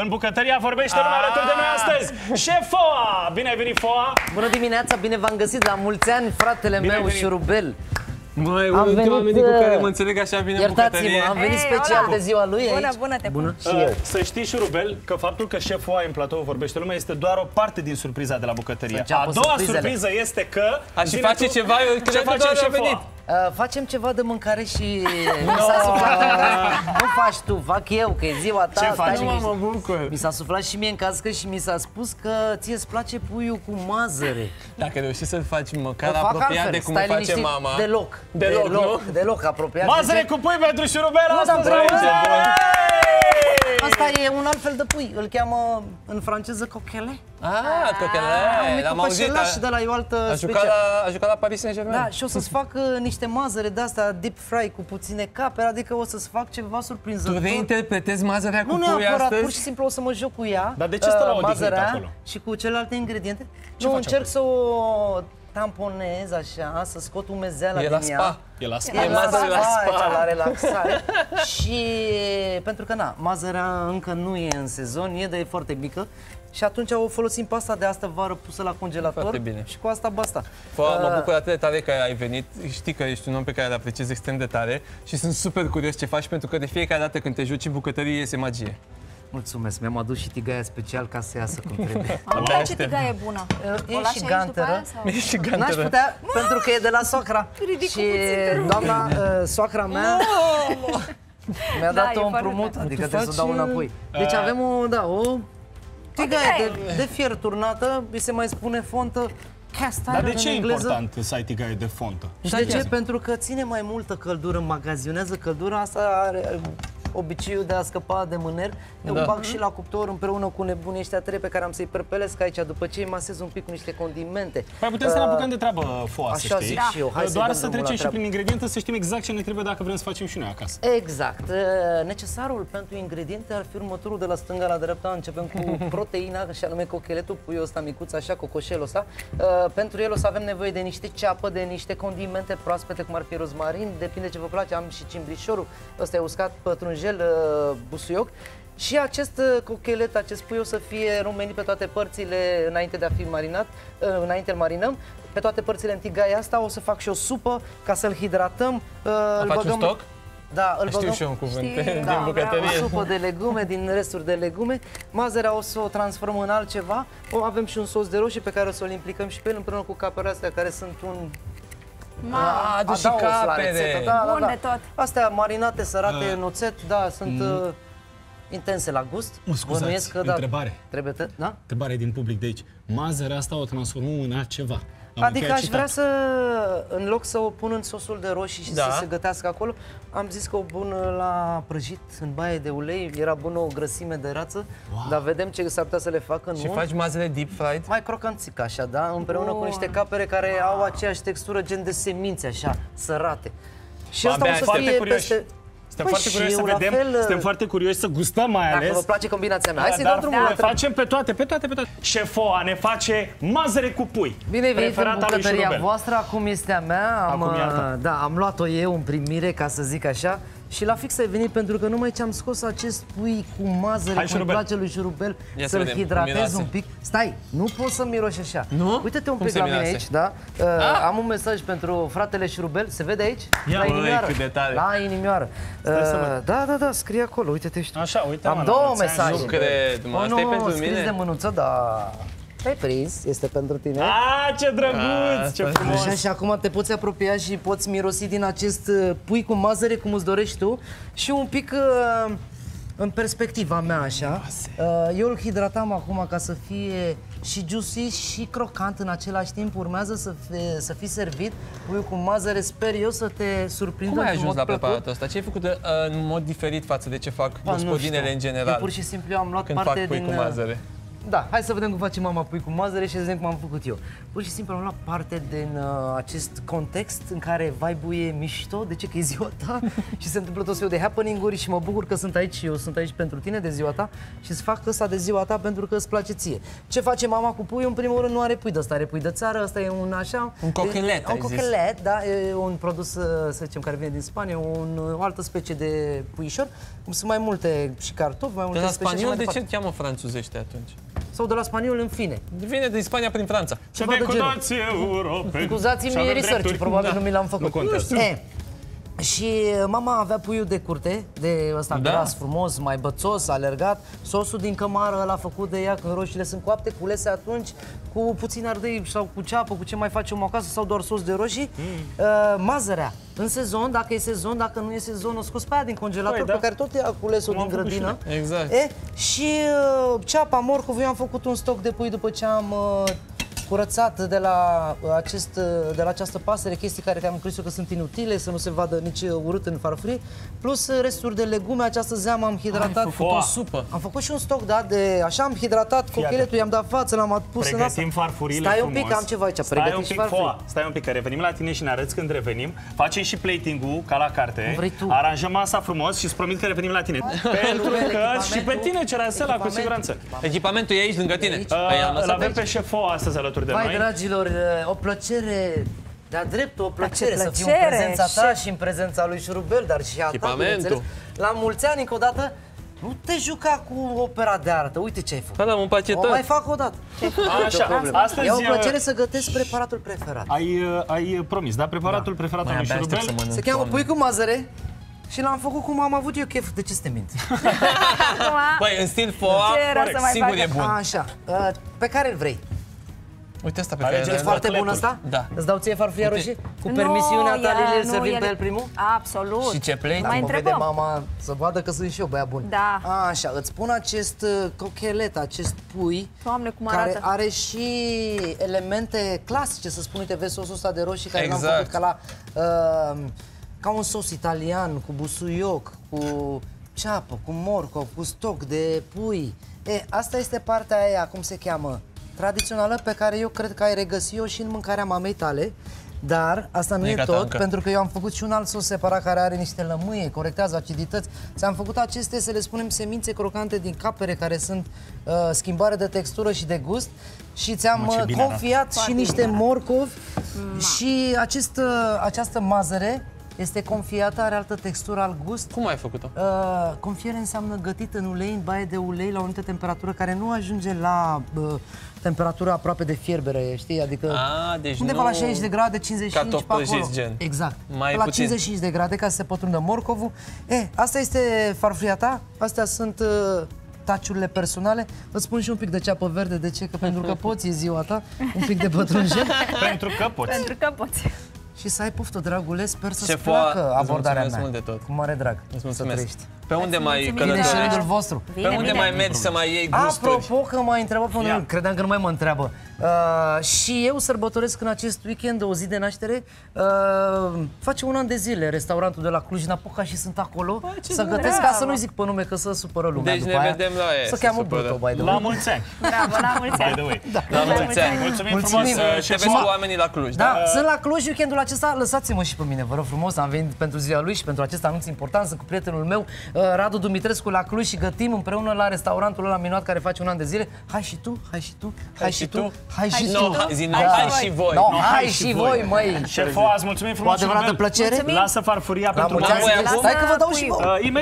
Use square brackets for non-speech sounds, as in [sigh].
În bucătăria vorbește lumea alături de noi astăzi. Șef Foa! Bine ai venit, Foa! Bună dimineața, bine v-am găsit la mulți ani, fratele Bine ai meu, venit. Șurubel. Măi, Am unul dintre venit, oamenii cu uh, care mă înțeleg așa bine în Iertați-mă, bucătărie. am venit Ei, special hola. de ziua lui Bună, aici. bună, te Bună. pun. Și eu. Uh, Să știi, Șurubel, că faptul că șef Foa e în platou vorbește lumea este doar o parte din surpriza de la bucătărie. Să înceapă A doua surprizele. surpriză este că... A, și zine face tu, ceva, eu ce cred că facem, doar a șef venit. Foa? Uh, facem ceva de mâncare și [laughs] mi s-a suflat. nu faci tu, fac eu, că e ziua ta. Ce stai faci? și Nu mi- mă bucur. Mi s-a suflat și mie în cască și mi s-a spus că ție îți place puiul cu mazăre. Dacă reușești să-l faci măcar O fac apropiat altfel, de cum stai o face liniștit. mama. Deloc. Deloc, nu? Deloc apropiat. Mazăre De ce? cu pui pentru Șurubel Nu, astăzi! dar aici. bravo! Hey! Asta e un alt fel de pui. Îl cheamă în franceză cochele. Ah, Un cochele, mic l-am auzit. cocheș de la e o altă A jucat special. la, a jucat la Paris Saint-Germain. Da, și o să-ți fac uh, niște mazăre de-astea deep fry cu puține capere, adică o să-ți fac ceva Tu surprinzător. reinterpretezi mazărea cu nu pui neapărat, astăzi? pur și simplu o să mă joc cu ea. Dar de ce stă la uh, odihnit mazărea acolo? Și cu celelalte ingrediente. Ce nu, faci încerc acolo? să o tamponez așa, să scot umezeala E din la ea. spa. E la E spa. E la mazăre la spa, spa. aici, la relaxare. [laughs] și pentru că, na, mazărea încă nu e în sezon, e de foarte mică. Și atunci o folosim pe asta de asta vară pusă la congelator Foarte bine. și cu asta basta. Fă, mă Uh, bucur atât de tare că ai venit. Știi că ești un om pe care îl apreciez extrem de tare și sunt super curios ce faci pentru că de fiecare dată când te joci în bucătărie iese magie. Mulțumesc, mi-am adus și tigaia special ca să iasă cum trebuie. [laughs] Am Abia ce aștept. tigaie e bună. E O lași și aici după ganteră. aia, sau? E și N-aș ganteră. putea, pentru că e de la soacra. Ridic și puțin, te rog. doamna, uh, soacra mea mi-a Da, dat e o foarte împrumut, tare. adică Tu trebuie să o dau faci, înapoi. Deci avem o, da, o tigaie tigaie. de, de fier turnată, îi se mai spune fontă cast Dar iron de ce în e engleză. important să ai tigaie de fontă? Și de ce? Pentru că ține mai multă căldură, magazionează căldura, asta are obiceiul de a scăpa de mâner. Eu Da. bag și la cuptor împreună cu nebunii ăștia trei pe care am să-i perpelesc aici, după ce îi masez un pic cu niște condimente. Păi putem să ne apucăm de treabă, Foa, să Așa știi. zic și eu, hai să Doar dăm să drumul la trecem și treabă. prin ingrediente, să știm exact ce ne trebuie dacă vrem să facem și noi acasă. Exact. Uh, Necesarul pentru ingrediente ar fi următorul de la stânga la dreapta. Începem cu [laughs] proteina, și anume cocheletul, puiul ăsta micuț, așa, cocoșelul ăsta. Uh, Pentru el o să avem nevoie de niște ceapă, de niște condimente proaspete, cum ar fi rozmarin, depinde ce vă place. Am și cimbrișorul, ăsta e uscat, pătrunjel, uh, busuioc. Și acest uh, cochelet, acest pui o să fie rumenit pe toate părțile înainte de a fi marinat, uh, înainte îl marinăm. Pe toate părțile în tigaia asta o să fac și o supă ca să-l hidratăm. uh, îl Faci un băgăm- stoc? Da, îl Știu băgăm... și eu un cuvânt Știi, [laughs] din da, O bucătărie. supă de legume, din resturi de legume. Mazărea o să o transformăm în altceva. O avem și un sos de roșii pe care o să-l implicăm și pe el împreună cu caperele astea care sunt un A, adu și adaos la capere. rețetă. Da, da, Bun da. de tot. Astea marinate, sărate, în oțet, da, sunt uh, intense la gust. Mă scuzați, Bănuiesc că, da, întrebare. Trebuie, tă- da? Întrebare din public de aici. Mazărea asta o transformăm în altceva. Am Adică încheiat aș vrea citat. să, în loc să o pun în sosul de roșii și Da. să se gătească acolo, am zis că o pun la prăjit în baie de ulei, era bună o grăsime de rață, dar vedem ce s-ar putea să le facă în Și unt. faci mazăre deep fried? Mai crocanțic așa, da? Împreună cu Bun. niște capere care au aceeași textură, gen de semințe așa, sărate. Și asta Abia o să aștept. fie Foarte curioși. peste... Suntem Păi foarte și curioși să eu la vedem, fel, suntem foarte curioși să gustăm mai Dacă ales. vă place combinația mea, hai să-i Dar dau drumul le la treabă. facem pe toate, pe toate, pe toate. Șefoa ne face mazăre cu pui. Bine venit în Preferata lui bucătăria Șurubel. voastră, acum este a mea. Am, Acum e a ta. uh, da, am luat-o eu în primire, ca să zic așa. Și la fix ai venit pentru că numai ce am scos acest pui cu mazăre, Hai, cum îi Șurubel. place lui Șurubel, Ia să să-l vedem cum hidratez miroase. un pic. Stai, nu poți să miroși așa. Nu? Uite-te un Cum pic se la mine miroase? aici, da? Uh, Am un mesaj pentru fratele Șurubel, se vede aici? Ia, la băi, inimioară. cât de tare. La inimioară. Uh, să văd. da, da, da, scrie acolo, uite-te și tu. Așa, uite, Am mă, la două mulți ani, mesaje. Nu Șurubel. cred, mă. Oh, Asta e nu, pentru scris de mine. mânuță, dar... Te-ai prins, este pentru tine. A, ce drăguț, ce Asta- frumos. Așa, și acum te poți apropia și poți mirosi din acest uh, pui cu mazăre, cum îți dorești tu, și un pic uh, în perspectiva mea, așa. Uh, eu îl hidratam acum ca să fie și juicy și crocant în același timp. Urmează să fie, să fii servit puiul cu mazăre, sper eu să te surprindă Cum ai într-un ajuns mod la plăcut. preparatul ăsta? Ce ai făcut uh, în mod diferit față de ce fac Ba, nu gospodinele știu. în general? Eu pur și simplu am luat când parte fac pui din... cu uh, mazăre. Da, hai să vedem cum face mama pui cu mazăre și să vedem cum am făcut eu. Pur și simplu am luat parte din uh, acest context în care vibe-ul e mișto, de ce că e ziua ta [laughs] și se întâmplă tot felul de happening-uri și mă bucur că sunt aici și eu sunt aici pentru tine de ziua ta și îți fac ăsta de ziua ta pentru că îți place ție. Ce face mama cu puiul? În primul rând nu are pui de ăsta, are pui de țară, ăsta e un așa... Un cochelet, Un ai zis. cochelet, da, e un produs, uh, să zicem, care vine din Spania, un, o altă specie de puișor. Cum sunt mai multe și cartofi, mai De multe la specii și spaniol, mai de ce departe. îl cheamă franțuzește atunci? Sau de la spaniol în fine. Vine din Spania prin Franța. Ceva de genul. europeni. Scuzați-mi Și avem research, drepturi. probabil Da. nu mi l-am făcut. Nu contează. E, și mama avea puiul de curte, de ăsta Da. gras, frumos, mai bățos, alergat. Sosul din cămară l-a făcut de ea când roșiile sunt coapte, culese atunci cu puțin ardei sau cu ceapă, cu ce mai face omul acasă sau doar sos de roșii. Mm. Uh, mazărea, în sezon, dacă e sezon, dacă nu e sezon, o scos pe aia din congelator, Păi, da. pe care tot ea cules-o Cum am din făcut și grădină. noi. Exact. E, și uh, ceapa, morcov, eu am făcut un stoc de pui după ce am uh, curățat de la, uh, acest, uh, de la această pasăre, chestii care te-am crezut că sunt inutile, să nu se vadă nici uh, urât în farfurie, plus uh, resturi de legume, această zeamă am hidratat. făcut o supă. Am făcut și un stoc, da, de așa am hidratat cocheletul, i-am dat față, l-am pus în Pregătim asta. farfurile Stai frumos. un pic, am ceva aici, Stai pregătim un și pic, farfurii. foa. Stai un pic, că revenim la tine și ne arăți când revenim. Facem și plating-ul, ca la carte. Cum vrei tu. Aranjăm masa frumos și îți promit că revenim la tine. Pentru că și pe tine, Cerasela, cu echipamentul, siguranță. Echipamentul e aici, lângă tine. Aici. Păi am Uh, lăsat Îl avem aici. pe șeful astăzi alături de Vai, noi. dragilor, uh, o plăcere de-a dreptul, o plăcere să fiu în plăcere, prezența ta șef. și în prezența lui Șurubel, dar și a ta, Echipamentul. bineînțeles. La mulți ani, încă o dată, nu te juca cu opera de artă. Uite ce ai făcut. Fă-l un O pachetat. mai fac o dată. Așa, astăzi E o uh, plăcere să gătesc preparatul preferat. ai, uh, ai promis, da? Preparatul preferat al Mai lui abia aștept să Șurubel. mănânc. Se cheamă Doamne. pui cu mazăre și l-am făcut cum am avut eu chef. De ce să te minți? [laughs] Acum, Băi, în stil foa, Ce era să mai sigur facă? e bun. Așa, uh, pe care îl vrei? Uite asta pe Alege care E Exact. foarte clepul. bun ăsta? Da. Îți dau ție farfuria Uite. roșie? Cu nu, permisiunea ta, e- Lili, nu, să vin ele- pe el primul? Absolut. Și ce play? Mai Mă vede întrebăm. mama să vadă că sunt și eu băiat bun. Da. Așa, îți pun acest uh, cochelet, acest pui, Doamne, cum care arată. are și elemente clasice, să spun, uite, vezi sosul ăsta de roșii care l-am Exact. făcut ca la... Uh, ca un sos italian, cu busuioc, cu ceapă, cu morcov, cu stoc de pui. E, asta este partea aia, cum se cheamă, tradițională, pe care eu cred că ai regăsit-o și în mâncarea mamei tale. Dar asta nu Nu e e gata tot, încă. pentru că eu am făcut și un alt sos separat care are niște lămâie, corectează acidități. Ți-am făcut aceste, să le spunem, semințe crocante din capere care sunt uh, schimbare de textură și de gust și ți-am Mă, ce uh, bine confiat și niște morcovi și acest, uh, această mazăre este confiată, are altă textură, alt gust. Cum ai făcut-o? Uh, confiere înseamnă gătit în ulei, în baie de ulei, la o anumită temperatură care nu ajunge la uh, temperatură aproape de fierbere, știi? Adică A, deci undeva nu la 60 de grade, 55 cartofi pe acolo. prăjiți, gen. Exact. Mai la puțin. 55 de grade ca să se pătrundă morcovul. E, asta este farfuria ta, astea sunt uh, taciurile personale. Îți spun și un pic de ceapă verde, de ce? Că pentru că [laughs] poți, e ziua ta, un pic de pătrunjel Pentru că poți. Pentru că poți. Și să ai poftă, dragule, sper să-ți Șefua, placă îți abordarea mulțumesc mea. mult de tot. Cu mare drag. Îți Să mulțumesc. trăiești. Pe unde mai mulțumim Vine și Da. rândul călătorești? vostru. Pe Bine, unde bine. mai mergi să mai iei gusturi? Apropo că m-ai întrebat pe unde Ia. nu, credeam că nu mai mă întreabă. Uh, și eu sărbătoresc în acest weekend o zi de naștere. Uh, face un an de zile restaurantul de la Cluj-Napoca și sunt acolo ce să gătesc bravo. ca să nu zic pe nume că să supără lumea Deci după ne aia. vedem la aia, Să se cheamă supără. Bruto, by the La way. mulți ani, Bravo, la mulți by ani. the way. La mulți ani. Mulțumim, Mulțumim. frumos, uh, Te șeful. vezi cu oamenii la Cluj, da? Da, sunt la Cluj weekendul acesta, lăsați-mă și pe mine, vă rog frumos, am venit pentru ziua lui și pentru acest anunț important, sunt cu prietenul meu, uh, Radu Dumitrescu la Cluj și gătim împreună la restaurantul ăla minunat care face un an de zile. Hai și tu, hai și tu, hai și tu, hai și Nu, tu. hai, zi, nu, Hai hai și și voi. voi. No, No, hai și voi, măi. Șeful, azi mulțumim frumos. Cu adevărată Șurubel. plăcere. Mulțumim. Lasă farfuria pentru mulți ani. voi acum? Stai că vă dau și Lasă vouă. Uh, imediat